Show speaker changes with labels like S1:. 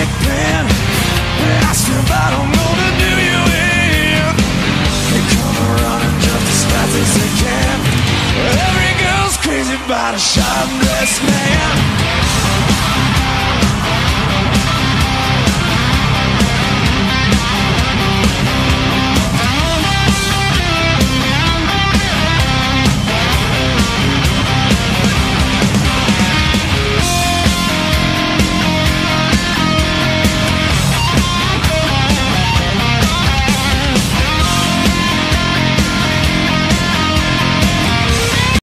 S1: sick pen Asked if I don't know to do you in They come running just as fast as they can. Every girl's crazy about a shot man.